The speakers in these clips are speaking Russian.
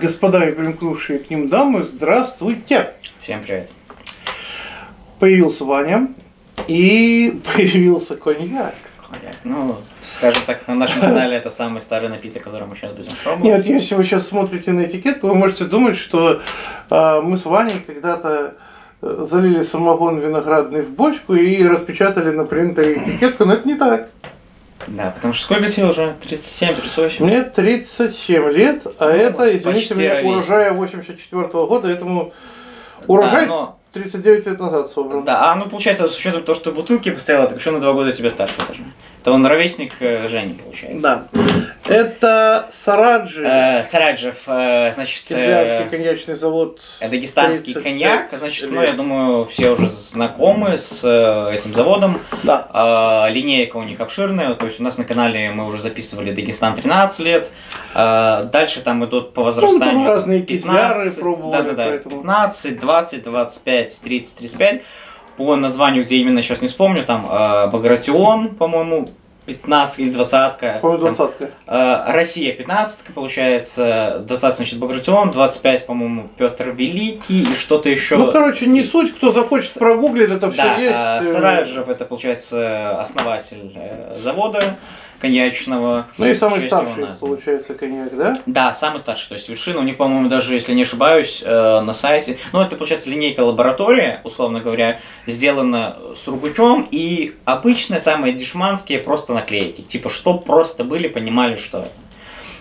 господа и примкнувшие к ним дамы, здравствуйте! Всем привет. Появился Ваня и появился коньяк. Коньяк. Ну, скажем так, на нашем канале это самый старый напиток, который мы сейчас будем пробовать. Нет, если вы сейчас смотрите на этикетку, вы можете думать, что э, мы с Ваней когда-то э, залили самогон виноградный в бочку и распечатали на принтере этикетку, но это не так. Да, потому что сколько тебе уже? 37, 38? Мне 37 лет, а это, извините меня, урожая 84 года, этому урожай Да, но- 39 лет назад собран. Да, а ну получается, с учетом того, что бутылки поставила, так еще на два года тебе старше даже. Это он ровесник э, Жени, получается. Да. Это Сараджи, Э, Сараджев, э, значит, э, коньячный завод. дагестанский 35 коньяк, значит, ну, лет. я думаю, все уже знакомы с э, этим заводом. Да. А, линейка у них обширная, то есть у нас на канале мы уже записывали Дагестан 13 лет. А, дальше там идут по возрастанию. Ну, там разные кизляры пробовали, да, да, да, поэтому- 15, 20, 25, 30, 35. По названию, где именно сейчас не вспомню, там э, Багратион, по-моему, 15 или 20 По-моему, двадцатка. Россия 15 получается, 20 значит Багратион, 25, по-моему, Петр Великий и что-то еще. Ну, короче, не суть, кто захочет прогуглит, это все Да, есть. а, э, Сараджев это, получается, основатель э, завода коньячного. Ну и самый старший, получается, коньяк, да? Да, самый старший, то есть вершина. У них, по-моему, даже, если не ошибаюсь, э, на сайте, ну, это, получается, линейка лаборатория, условно говоря, сделана с Сургучом, и обычные, самые дешманские просто наклейки. Типа, чтоб просто были, понимали, что это.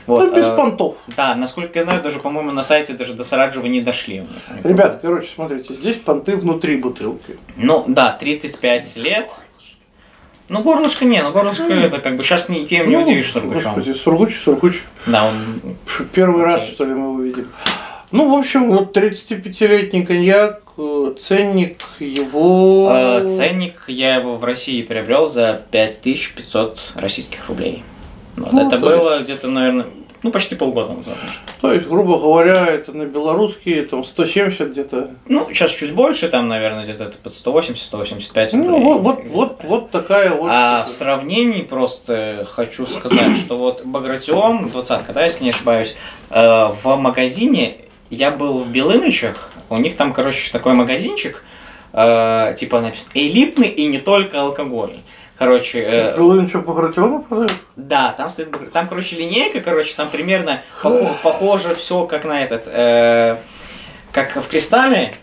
Вот, ну, без э, понтов. Да, насколько я знаю, даже, по-моему, на сайте даже до Сараджева не дошли. Ребята, короче, смотрите, здесь понты внутри бутылки. Ну, да, 35 лет. Ну, горлышко не, ну горлышко это как бы сейчас никем не Ну, удивишь Сургучом. Господи, Сургуч, Сургуч. Да, он... Первый раз, Окей. что ли, мы увидим. Ну, в общем, вот 35-летний коньяк, ценник его... э, ценник я его в России приобрел за 5500 российских рублей. Вот, Ну, это то было где-то, наверное, ну, почти полгода назад. То есть, грубо говоря, это на белорусские, там, 170 где-то. Ну, сейчас чуть больше, там, наверное, где-то это под 180-185 рублей. Ну, вот, вот, вот, вот такая вот. А в сравнении просто хочу сказать, что вот Багратион, двадцатка, да, если не ошибаюсь, э, в магазине, я был в Белынычах, у них там, короче, такой магазинчик, э, типа написано элитный и не только алкоголь. Короче, э, Белый что, Багратиона продают? да, там стоит, там, короче, линейка, короче, там примерно похо- похоже все как на этот, э, как в Кристалле,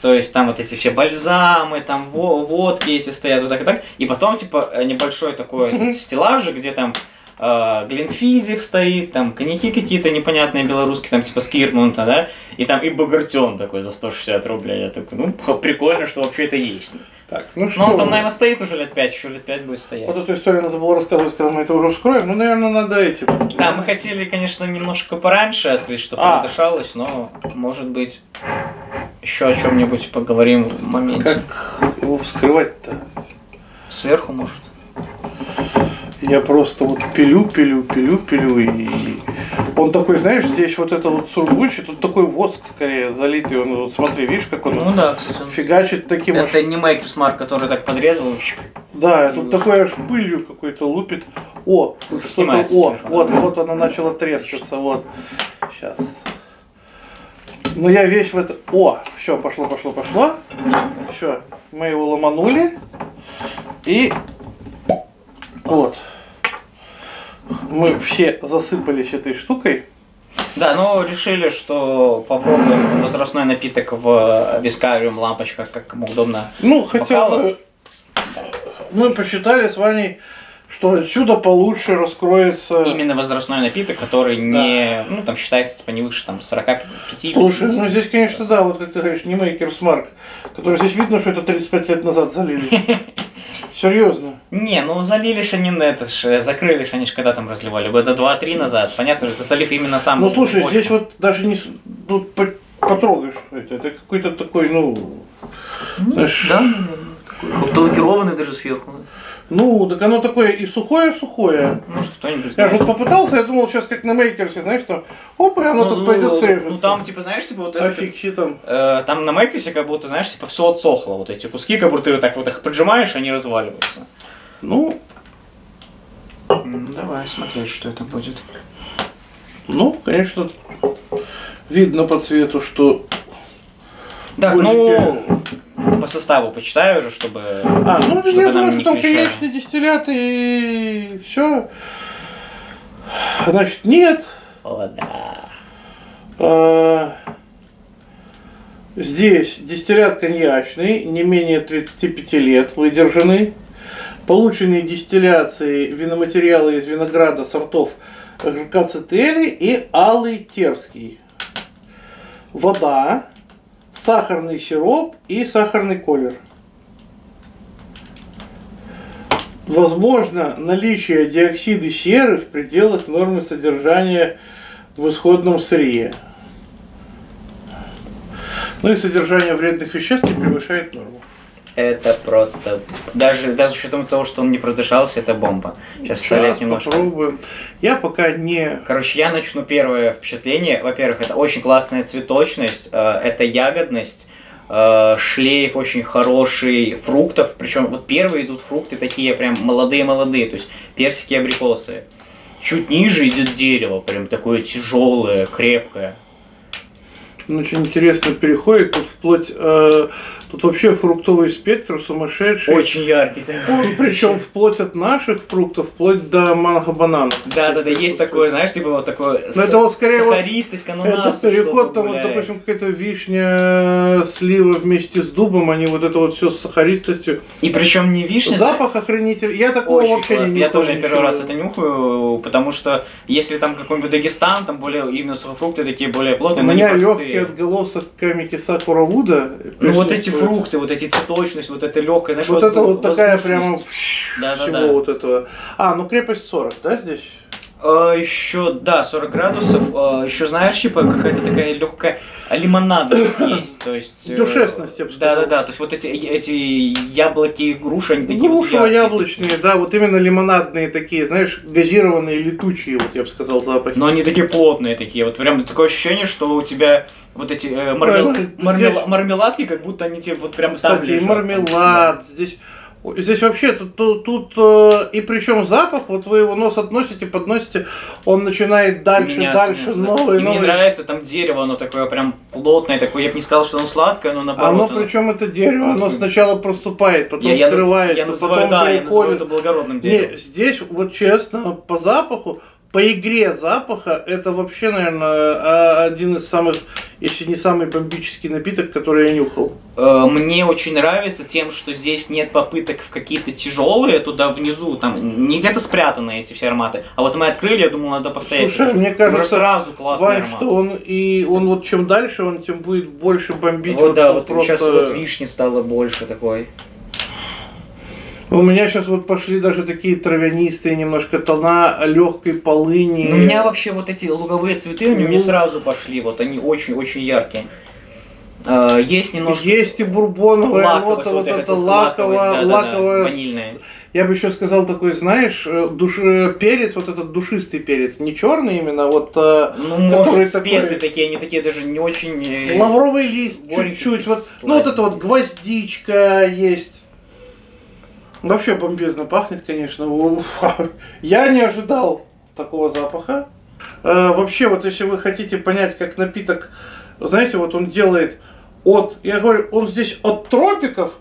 то есть там вот эти все бальзамы, там во- водки эти стоят, вот так и так, и потом, типа, э, небольшой такой этот стеллаж, где там э, стоит, там коньяки какие-то непонятные белорусские, там типа Скирмунта, да, и там и Багратион такой за 160 рублей. Я такой, ну, прикольно, что вообще это есть. Так, ну что? Но он там, наверное, стоит уже лет 5, еще лет 5 будет стоять. Вот эту историю надо было рассказывать, когда мы это уже вскроем. Ну, наверное, надо этим. Да, мы хотели, конечно, немножко пораньше открыть, чтобы А. дышалось, но, может быть, еще о чем-нибудь поговорим в моменте. Как его вскрывать-то? Сверху, может. Я просто вот пилю, пилю, пилю, пилю, и он такой, знаешь, здесь вот это вот сургуч, и тут такой воск скорее залитый, он вот смотри, видишь, как он Ну да, он- фигачит таким аж- Это не Makers Mark, который так подрезал. Да, и тут такой аж пылью какой-то лупит. О, что-то, вот, да. вот она начала трескаться, вот. Сейчас. Ну я весь в это... О, все, пошло, пошло, пошло. Все, мы его ломанули. И вот. Мы все засыпались этой штукой. Да, но решили, что попробуем возрастной напиток в вискариум лампочках, как удобно. Ну, хотя бы мы посчитали с Ваней, что отсюда получше раскроется... Именно возрастной напиток, который не, ну, там считается, типа, не выше, там, 45 Слушай, ну здесь, конечно, да, вот как ты говоришь, не Makers Mark, который здесь видно, что это 35 лет назад залили. Серьезно. Не, ну залили ж они на это ж, закрыли ж они ж когда там разливали, года два-три назад. Понятно же, это залив именно сам. Ну слушай, почву. здесь вот даже не... с- Тут по- потрогай, что это. Это какой-то такой, ну... знаешь, Да, такой лакированный даже сверху. Ну, так оно такое и сухое-сухое. Может, кто-нибудь Я же вот попытался, я думал, сейчас как на мейкерсе, знаешь, там, опа, оно тут пойдет ну, срежется. ну там, типа, знаешь, типа вот это... фиг фи там. э, там на Мэквисе как будто, знаешь, типа все отсохло, вот эти куски, как будто ты вот так вот их поджимаешь, они разваливаются. Ну, Давай смотреть, что это будет. ну, конечно, видно по цвету, что... Так, Гольчики- ну, по составу почитаю уже, чтобы... А, ну чтобы я думаю, что там конечный дистиллят и все. Значит, нет. О, да. А, Здесь дистиллят коньячный, не менее 35 лет выдержанный. Полученные дистилляции виноматериалы из винограда сортов Гракацетели и Алый Терский. Вода, сахарный сироп и сахарный колер. Возможно наличие диоксида серы в пределах нормы содержания в исходном сырье. Ну и содержание вредных веществ не превышает норму. Это просто... Даже, даже с учетом того, что он не продышался, это бомба. Сейчас солять Сейчас немножко. попробуем. Я пока не... Короче, я начну первое впечатление. Во-первых, это очень классная цветочность, э, это ягодность, э, шлейф очень хороший фруктов. Причем вот первые идут фрукты такие прям молодые-молодые, то есть персики и абрикосы. Чуть ниже идет дерево, прям такое тяжелое, крепкое. Ну, Очень интересно переходит. Тут вплоть... э, тут вообще фруктовый спектр сумасшедший. Очень яркий такой. Причем вплоть от наших фруктов, вплоть до манго-бананов. Да, да, да, есть такое, знаешь, типа вот такое Ну, это вот скорее вот- сахаристость, Это ананас, переход, там, вот, допустим, какая-то вишня, слива вместе с дубом, они вот это вот все с сахаристостью. И причем не вишня, Запах охренитель. Я такого Очень вообще классно. не Я нюхал тоже ничего. первый раз это нюхаю, потому что если там какой-нибудь Дагестан, там более именно сухофрукты такие более У плотные, но не меня легкий отголосок камики Сакура Вуда. Ну вот эти. Фрукты, вот эти цветочность, вот это легкое, знаешь, Вот это вот такая прямо Да, да, всего да. вот этого. А, ну крепость 40, да, здесь? Еще, да, 40 градусов. еще знаешь, типа какая-то такая легкая лимонадность есть. То есть. э, Душевность, я бы Да, сказал. да, да. То есть вот эти, эти яблоки и груши, они такие вот. Грушево-яблочные, да, вот именно лимонадные такие, знаешь, газированные, летучие, вот я бы сказал, запахи. Но они такие плотные такие. Вот прям такое ощущение, что у тебя вот эти э, мармел- ну, мармел- мармеладки, как будто они тебе вот прям там Кстати, и лежат. мармелад, здесь... Здесь вообще тут, тут, тут, э, и причем запах, вот вы его нос относите, подносите, он начинает дальше, Меняться, дальше, меняться, новый, И мне новый. нравится там дерево, оно такое прям плотное, такое. Я бы не сказал, что оно сладкое, но наоборот. Оно оно- причем это дерево, оно сначала проступает, потом я, я, скрывается, я называю, потом да, я называю переходит. это благородным деревом. Не, здесь вот честно, по запаху, по игре запаха, это вообще, наверное, один из самых, если не самый бомбический напиток, который я нюхал. Э, Мне очень нравится тем, что здесь нет попыток в какие-то тяжелые туда внизу, там не где-то спрятаны эти все ароматы. А вот мы открыли, я думал, надо постоять. Слушай, Уже- мне уже кажется, сразу классный Вань, аромат. что он и он вот чем дальше, он тем будет больше бомбить. Вот да, ну, вот сейчас вот вишни стало больше такой. У меня сейчас вот пошли даже такие травянистые немножко тона легкой полыни. Ну, у меня вообще вот эти луговые цветы, они мне Ну. сразу пошли, вот они очень-очень яркие. Э, Есть немножко Есть и бурбоновая лаковость, нота, вот вот это лаковая, лаковость, да-да-да, лаковая, ванильная. Я бы еще сказал такой, знаешь, э, душ... э, перец, вот этот душистый перец, не черный именно, вот э, Ну, может, такой- специи такие, они такие даже не очень... лавровый лист чуть-чуть, вот, ну вот это вот гвоздичка есть. Вообще бомбезно пахнет, конечно. Уф. Я не ожидал такого запаха. Э, вообще, вот если вы хотите понять, как напиток, знаете, вот он делает от, я говорю, он здесь от тропиков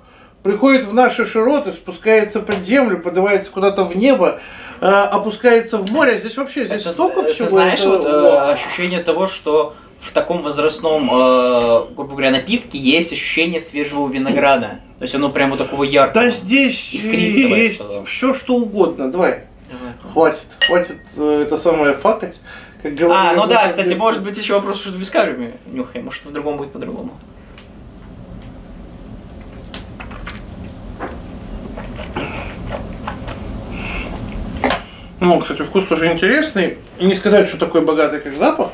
приходит в наши широты, спускается под землю, поднимается куда-то в небо, э, опускается в море. Здесь вообще, здесь Это- столько это, всего. знаешь, это- вот э, Вау. ощущение того, что в таком возрастном, э, грубо говоря, напитке есть ощущение свежего винограда. То есть оно прямо такого яркого. Да здесь Искристого, есть все, что угодно. Давай. Давай. Хватит, хватит э, это самое факать. Как А, говорили ну да, кстати, детстве. может быть еще вопрос, что в вискариуме нюхаем, может в другом будет по-другому. Ну, кстати, вкус тоже интересный. И не сказать, что такой богатый, как запах.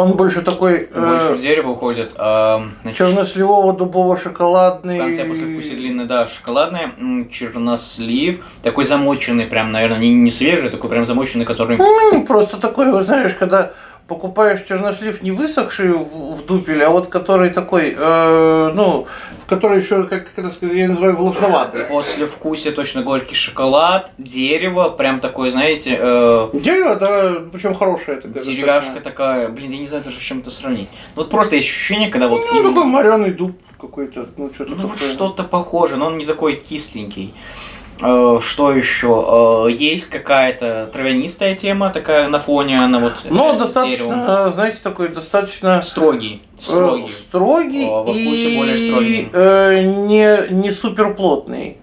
Он больше такой Больше э, в дерево уходит. а, значит, черносливово-дубово-шоколадный. В конце послевкусие длинный, да, шоколадный, чернослив, такой замоченный, прям, наверное, не, не свежий, такой прям замоченный, который... Ну, просто такой, вы знаешь, когда покупаешь чернослив не высохший в, дупеле, а вот который такой, э, ну, который еще, как, как это сказать, я называю, влажноватый. После вкуса точно горький шоколад, дерево, прям такое, знаете, э, Дерево, да, причем хорошее такое. деревяшка достаточно. такая, блин, я не знаю даже с чем это сравнить. Вот просто есть ощущение, когда вот Ну, именно- такой мореный дуб какой-то, ну, что-то Ну, вот что-то похоже, но он не такой кисленький. Э, Что еще? Э, Есть какая-то травянистая тема такая на фоне, она вот э, деревом. достаточно, знаете, такой достаточно Строгий. Строгий. строгий О, и более строгий. э, не, не супер плотный.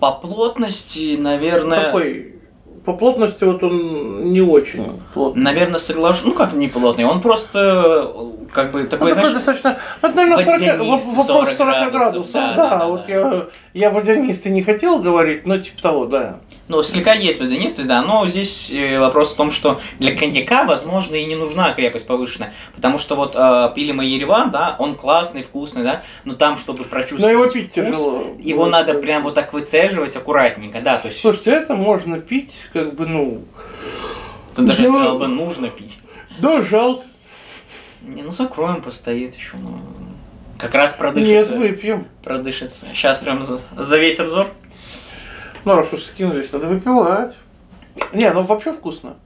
По плотности, наверное... Такой, по плотности вот он не очень плотный. Наверное, соглашусь. Ну как не плотный, он просто как бы Ну, такой, такой знаешь, достаточно, ну, это, наверное, 40, водянистый, вопрос 40 40 градусов, градусов, да, да, да, вот да. я, я водянистый не хотел говорить, но типа того, да. ну слегка есть водянистость, да, но здесь э, вопрос в том, что для коньяка, возможно, и не нужна крепость повышенная, потому что вот э, пили мы Ереван, да, он классный, вкусный, да, но там, чтобы Но прочувствовать его пить вкус, тяжело. его надо прям вот так выцеживать аккуратненько, да, то есть Слушайте, это можно пить, как бы, ну, ты даже ну, сказал бы, нужно пить. да, жалко. Не, ну закроем, постоит еще, ну, как раз Нет, продышится, выпьем. продышится. Сейчас прям за, за весь обзор. Ну, раз уж скинулись, надо выпивать. Не, ну вообще вкусно.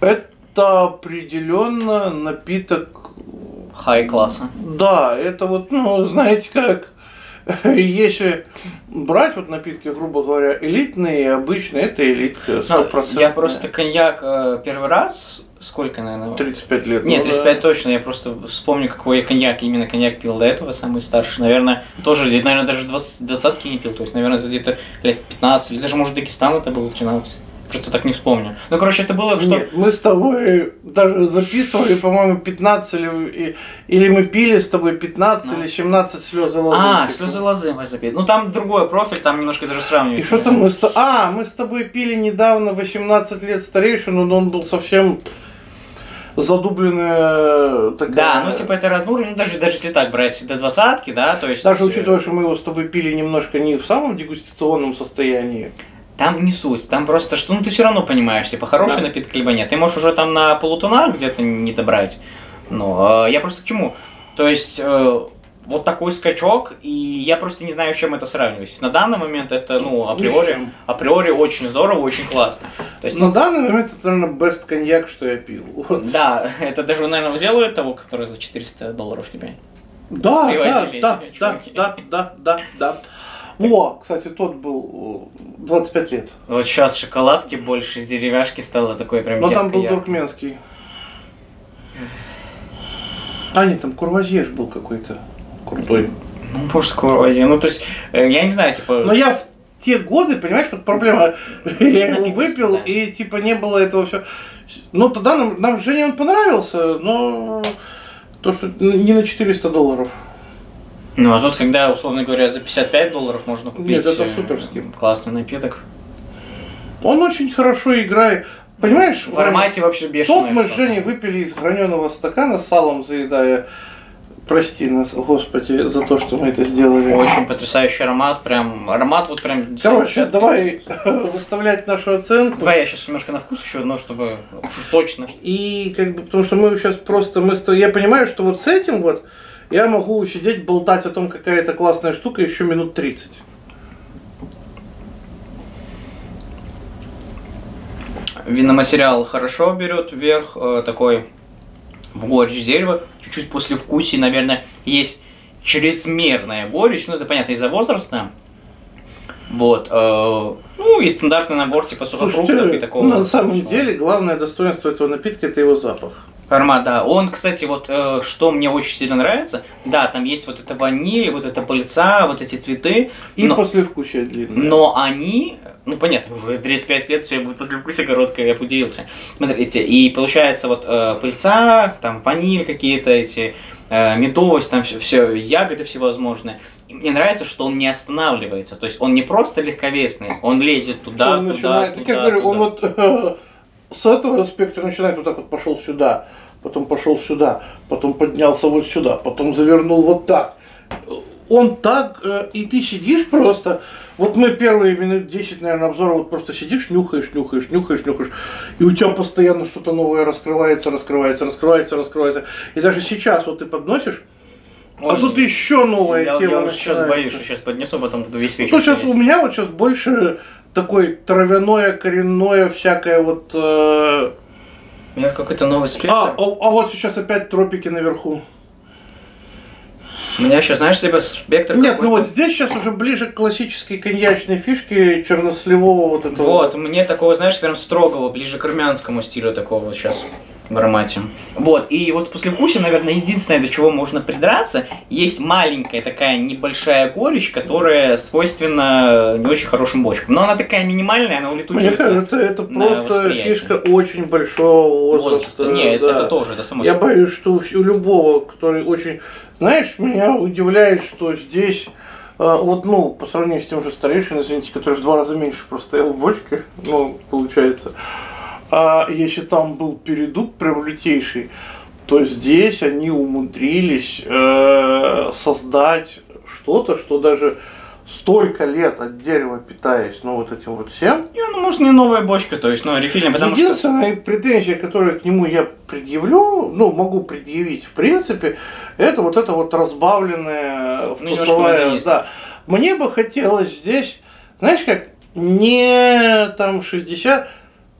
Это определенно напиток. Хай класса. Да, это вот, ну, знаете как, если брать вот напитки, грубо говоря, элитные и обычные, это элитка, Ну, 100%. я просто коньяк э, первый раз, сколько, наверное? 35 лет. Нет, ну, 35 да. точно, я просто вспомню, какой я коньяк, именно коньяк пил до этого, самый старший. Наверное, тоже, наверное, даже 20 двадцатки не пил, то есть, наверное, это где-то лет 15, или даже, может, Дагестан это было 13. Просто так не вспомню. Ну, короче, это было, что... Нет, мы с тобой даже записывали, по-моему, 15 или, или мы пили с тобой 15 Ну. или 17 слезы А, слезы лозы мы запили. Ну, там другой профиль, там немножко даже сравнивать. И что-то мы с то- А, мы с тобой пили недавно 18 лет старейшину, но он был совсем задубленная такая. Да, ну, типа, это разбур, ну, даже, даже если так брать до двадцатки, да, то есть... Даже э, учитывая, что мы его с тобой пили немножко не в самом дегустационном состоянии. Там не суть, там просто что, ну ты все равно понимаешь, типа хороший Да. напиток либо нет. Ты можешь уже там на полутонах где-то не добрать. Но э, я просто к чему? То есть э, вот такой скачок, и я просто не знаю, с чем это сравнивать. На данный момент это, ну, априори, чем. априори очень здорово, очень классно. То есть, На данный момент это, наверное, best коньяк, что я пил. Вот. да, это даже, наверное, делает того, который за 400 долларов тебе. Да, да, Привозили да, да, чуваки. да, да, да, да. О, кстати, тот был э, 25 лет. Вот сейчас шоколадки больше, деревяшки стало такое прям Но там был ярко-ярко. туркменский. А, нет, там курвазьеш был какой-то крутой. Ну, мужского, ну, то есть, э, я не знаю, типа... Но я в те годы, понимаешь, вот проблема, я его Напитки, выпил, и типа не было этого все. Ну, тогда нам, нам с Женей он понравился, но то, что не на 400 долларов. Ну, а тут, когда, условно говоря, за 55 долларов можно купить Нет, это э, суперски. классный напиток. Он очень хорошо играет. Понимаешь, В аромате вообще бешеное. тот мы с. Женей выпили из граненого стакана с салом, заедая. Прости нас, Господи, за то, что мы это сделали. Очень потрясающий аромат, прям, аромат вот прям... Короче, давай выставлять нашу оценку. Давай я сейчас немножко на вкус еще, но чтобы уж точно. И как бы, потому что мы сейчас просто, мы, я понимаю, что вот с этим вот я могу сидеть болтать о том, какая это классная штука еще минут 30. Виноматериал хорошо берет вверх, э, такой в горечь дерева. Чуть-чуть после вкуса, наверное, есть чрезмерная горечь. Ну, это понятно из-за возраста. Вот. э, ну, и стандартный набор типа сухофруктов и Слушайте, такого. на самом всего. деле главное достоинство этого напитка это его запах. Аромат, да. Он, кстати, вот э, что мне очень сильно нравится, да, там есть вот это ваниль, вот это пыльца, вот эти цветы, И но, послевкусие длинное. но они, ну понятно, уже 35 лет, все будет послевкусие короткое, я удивился. Смотрите, и получается вот э, пыльца, там ваниль какие-то эти, э, медовость, там все, ягоды всевозможные. И мне нравится, что он не останавливается, то есть он не просто легковесный, он лезет туда, он туда, начинает, туда, так я говорю, туда. он вот с этого аспекта начинает вот так вот пошел сюда, потом пошел сюда, потом поднялся вот сюда, потом завернул вот так. Он так, э, и ты сидишь просто, вот мы первые минут 10, наверное, обзора, вот просто сидишь, нюхаешь, нюхаешь, нюхаешь, нюхаешь, и у тебя постоянно что-то новое раскрывается, раскрывается, раскрывается, раскрывается. И даже сейчас вот ты подносишь, а Ой, тут еще новая я, тема я уже сейчас начинается. боюсь, что сейчас поднесу, потом весь вечер. Ну, сейчас у меня вот сейчас больше такой травяное, коренное, всякое вот... э, У меня какой-то новый спектр. А, а, а вот сейчас опять тропики наверху. У меня еще, знаешь, либо спектр Нет, ну вот здесь сейчас уже ближе к классической коньячной фишке черносливого вот этого. Вот, мне такого, знаешь, прям строгого, ближе к армянскому стилю такого сейчас в аромате. Вот, и вот после вкуса, наверное, единственное, до чего можно придраться, есть маленькая такая небольшая горечь, которая свойственна не очень хорошим бочкам. Но она такая минимальная, она Мне улетучивается. кажется, это просто фишка очень большого возраста. возраста. Не, да. это тоже, это само Я боюсь, что у любого, который очень... Знаешь, меня удивляет, что здесь... э, Вот, ну, по сравнению с тем же старейшиной, извините, который в два раза меньше просто стоял в бочке, ну, получается. А если там был передук прям лютейший, то здесь они умудрились э, создать что-то, что даже столько лет от дерева питаясь, ну, вот этим вот всем, Не, ну, может, не новая бочка, то есть, ну, рефильная, потому что... Единственная претензия, которую к нему я предъявлю, ну, могу предъявить, в принципе, это вот это вот Ну, немножко вкусовая... мазонисто. Да. Мне бы хотелось здесь, знаешь как, не там 60,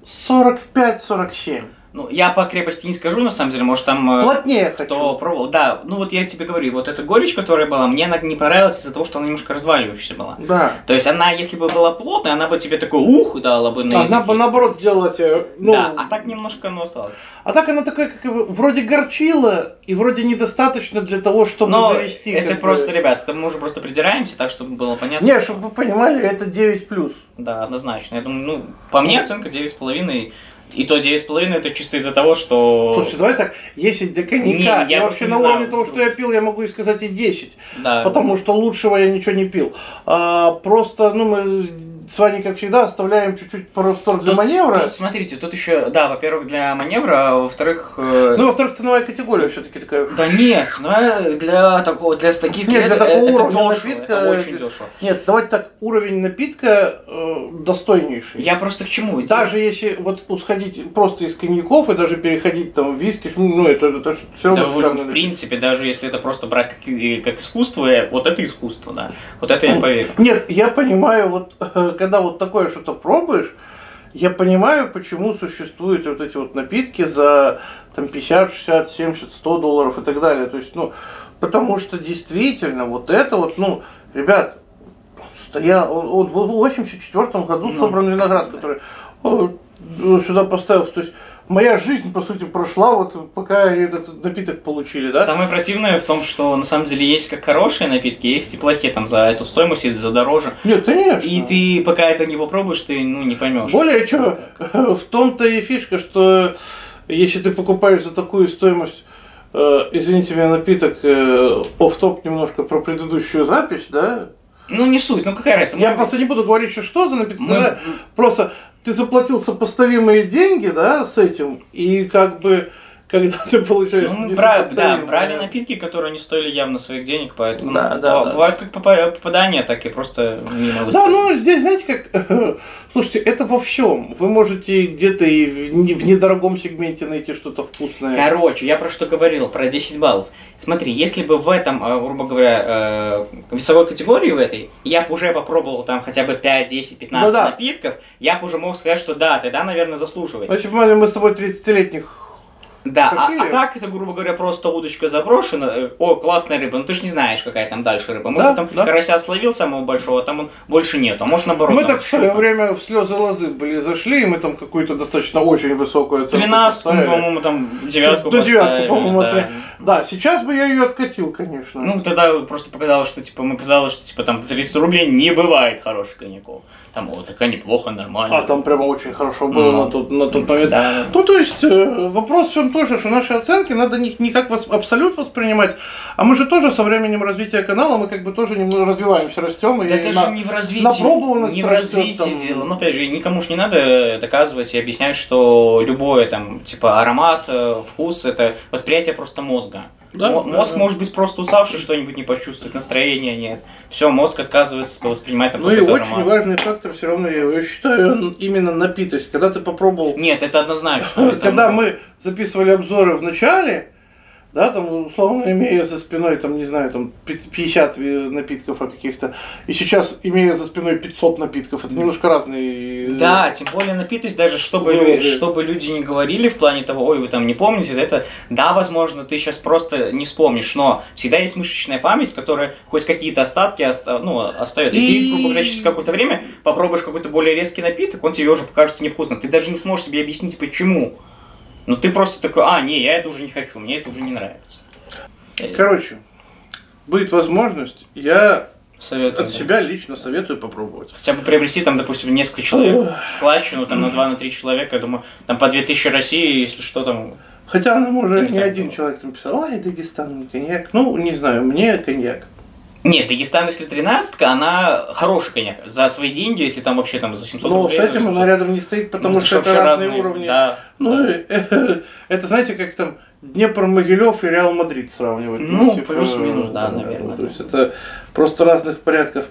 45-47. Ну, я по крепости не скажу, на самом деле, может, там... э, Плотнее хочу. Кто пробовал, да, ну вот я тебе говорю, вот эта горечь, которая была, мне она не понравилась из-за того, что она немножко разваливающаяся была. Да. То есть она, если бы была плотная, она бы тебе такой ух дала бы на Она языке. бы наоборот сделала тебе, ну, Да, а так немножко оно осталось. а так она такая, как бы, вроде горчила, и вроде недостаточно для того, чтобы Но завести. это как бы. просто, ребят, это мы уже просто придираемся, так, чтобы было понятно. Не, чтобы вы понимали, это 9 плюс. Да, однозначно. Я думаю, ну, по мне оценка 9,5. И то 9,5 это чисто из-за того, что... Слушай, давай так, если для коньяка, Не, я я, вообще на знаю, уровне того, вдруг. что я пил, я могу и сказать и 10, да. потому что лучшего я ничего не пил. А, просто, ну, мы с Ваней, как всегда, оставляем чуть-чуть простор для Тут- маневра. Тут, смотрите, тут еще, да, во-первых, для маневра, а во-вторых... э, Ну, во-вторых, ценовая категория все-таки такая. Да нет, ну, для такого, для таких Нет, лет для это, такого это уровня дешево, напитка, это очень э, дешево. Нет, давайте так, уровень напитка э, достойнейший. Я просто к чему? Даже если вот усходить просто из коньяков и даже переходить там в виски, ну, это, это, все равно Да, в, шикарный в принципе, даже если это просто брать как, и- как искусство, э, вот это искусство, да. Вот это я поверю. Нет, я понимаю, вот когда вот такое что-то пробуешь, я понимаю, почему существуют вот эти вот напитки за там 50, 60, 70, 100 долларов и так далее. То есть, ну, потому что действительно вот это вот, ну, ребят, стоял, он, он был в 84 году Ну. собран виноград, который э, сюда поставился. То есть, моя жизнь, по сути, прошла вот пока этот напиток получили, да? Самое противное в том, что на самом деле есть как хорошие напитки, есть и плохие там за эту стоимость или за дороже. Нет, конечно. И ты пока это не попробуешь, ты ну не поймешь. Более что, в том-то и фишка, что если ты покупаешь за такую стоимость, э, извините меня, напиток, э, офф-топ немножко про предыдущую запись, да? Ну не суть, ну какая разница. Я Мы- просто не буду говорить, что, что за напиток, мы- да? просто ты заплатил сопоставимые деньги, да, с этим, и как бы, когда ты получаешь Ну, бра- да, брали напитки, которые не стоили явно своих денег, поэтому Да, ну, да, б- да. бывают как попа- попадания, так и просто не могу Да, ну здесь, знаете, как, слушайте, это во всем. Вы можете где-то и в, не- в недорогом сегменте найти что-то вкусное. Короче, я про что говорил, про 10 баллов. Смотри, если бы в этом, э, грубо говоря, э, весовой категории в этой, я бы уже попробовал там хотя бы 5, 10, 15 Ну да. напитков, я бы уже мог сказать, что да, тогда, наверное, заслуживает. Значит, мы с тобой 30-летних Да, а, а так это, грубо говоря, просто удочка заброшена. э, О, классная рыба, ну ты же не знаешь, какая там дальше рыба. Может, Да, там да. карася словил самого большого, а там он больше нет. А может, наоборот, Мы так в свое время в слезы лозы были зашли, и мы там какую-то достаточно очень высокую оценку Тринадцатку, по-моему, там девятку До девятку, по-моему, да. Да, сейчас бы я ее откатил, конечно. Ну, тогда просто показалось, что, типа, мы казалось, что, типа, там 30 рублей не бывает хороших коньяков. Там, о, такая неплохо, нормально. а там прямо очень хорошо было Ну. на, тот, на тот момент. Да. Ну, то есть, э, вопрос в том тоже, что наши оценки надо не, не как вос- абсолют воспринимать, а мы же тоже со временем развития канала, мы как бы тоже немного развиваемся, растем. Да и это на- же не в развитии. напробованность Не в растет развитии там. дело. Ну, опять же, никому ж не надо доказывать и объяснять, что любое там, типа, аромат, э, вкус это восприятие просто мозга. Да, Мо- да, мозг да. может быть просто уставший, что-нибудь не почувствовать, настроения нет. Все, мозг отказывается воспринимать там Ну и очень аромат. важный фактор все равно, я считаю, именно напитость. Когда ты попробовал Нет, это однозначно. Когда мы записывали обзоры в начале, да, там, условно имея за спиной, там, не знаю, там, пи- 50 ви- напитков а каких-то, и сейчас имея за спиной 500 напитков, это немножко разные. э, Да, тем более напитость, даже чтобы, Выводы. лю- чтобы люди не говорили в плане того, ой, вы там не помните, это, да, возможно, ты сейчас просто не вспомнишь, но всегда есть мышечная память, которая хоть какие-то остатки оста- ну, остается. И... И- ты, грубо говоря, через какое-то время попробуешь какой-то более резкий напиток, он тебе уже покажется невкусным. Ты даже не сможешь себе объяснить, почему. Ну ты просто такой, а, не, я это уже не хочу, мне это уже не нравится. Короче, будет возможность, я Советую. от да. себя лично советую попробовать. Хотя бы приобрести там, допустим, несколько человек, складчину там на 2-3 человека, я думаю, там по 2000 России, если что там, Хотя нам уже не один было. человек написал, ай, Дагестан, не коньяк. Ну, не знаю, мне коньяк. Нет, Дагестан, если тринадцатка, она хороший коньяк. За свои деньги, если там вообще там за 700 Но рублей. с этим она 700. рядом не стоит, потому Ну, что это вообще разные, уровни. Да. Ну, и, это знаете, как там Днепр, Могилев и Реал Мадрид сравнивать. Ну, плюс-минус, да, там, наверное, То есть это просто разных порядков.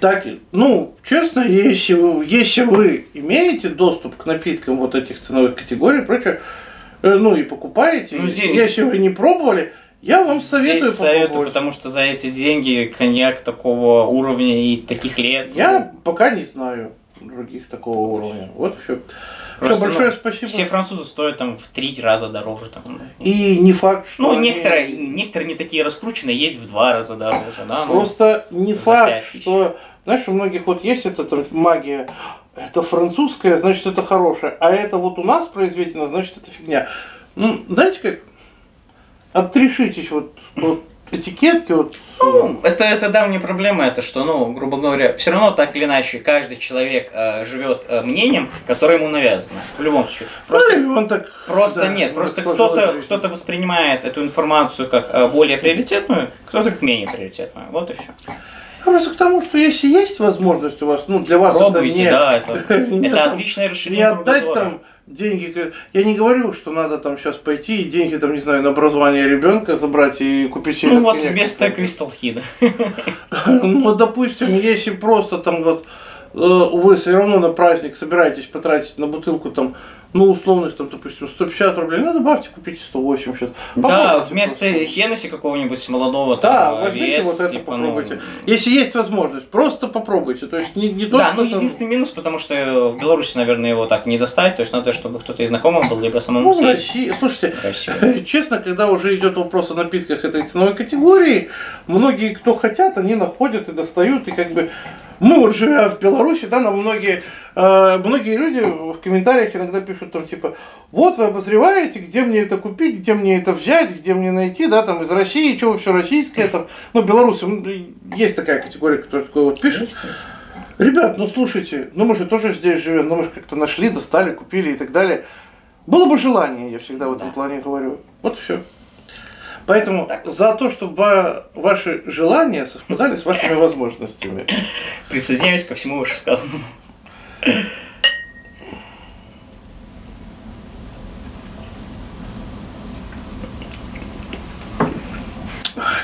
Так, ну, честно, если вы, если вы имеете доступ к напиткам вот этих ценовых категорий и прочее, э, ну и покупаете, Ну, здесь- если вы не пробовали, я вам советую Здесь советую, попробовать. потому что за эти деньги коньяк такого уровня и таких лет. Я пока не знаю других такого уровня. Вот все. Просто, все, большое ну, спасибо. Все французы стоят там в три раза дороже. Там. И не факт, что Ну, они- некоторые, некоторые не такие раскрученные, есть в два раза дороже, да. ну. Просто не за факт, что, знаешь, у многих вот есть эта там магия, это французская, значит это хорошее, а это вот у нас произведено, значит это фигня. Ну, знаете как, отрешитесь вот от этикетки, вот, Ну, это, это давняя проблема, это что, ну, грубо говоря, все равно так или иначе каждый человек э, живет э, мнением, которое ему навязано. В любом случае. Просто, ну, он так... просто да, нет, просто кто-то жизнь. кто воспринимает эту информацию как э, более приоритетную, кто-то как менее приоритетную. Вот и все. А Просто к тому, что если есть возможность у вас, ну, для вас Пробуйте, это не... да, это, не это там- отличное не расширение отдать кругозора. там деньги. Я не говорю, что надо там сейчас пойти и деньги там, не знаю, на образование ребенка забрать и купить себе Ну вот коньяк. вместо Кристал Хида. Ну, допустим, если просто там вот э, вы все равно на праздник собираетесь потратить на бутылку там, ну, условных там, допустим, 150 рублей, ну, добавьте, купите 180. Да, вместо просто. Хеннесси какого-нибудь молодого Да, там, возьмите вес, вот это, типа, ну, попробуйте. Если есть возможность, просто попробуйте. То есть не, не только Да, ну там- единственный минус, потому что в Беларуси, наверное, его так не достать, то есть надо, чтобы кто-то из знакомых был, либо самому Ну, в. России, слушайте. Честно, когда уже идет вопрос о напитках этой ценовой категории, многие, кто хотят, они находят и достают, и как бы мы вот живя в Беларуси, да, нам многие, многие люди в комментариях иногда пишут там типа, вот вы обозреваете, где мне это купить, где мне это взять, где мне найти, да, там из России, что все российское, там, ну, белорусы, есть такая категория, которая такое вот пишет. Ребят, ну слушайте, ну мы же тоже здесь живем, ну мы же как-то нашли, достали, купили и так далее. Было бы желание, я всегда в этом Да. плане говорю. Вот все. Поэтому Так. за то, чтобы ва- ваши желания совпадали с вашими возможностями. Присоединяюсь ко всему вышесказанному. Это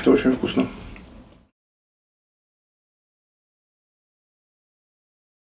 очень вкусно.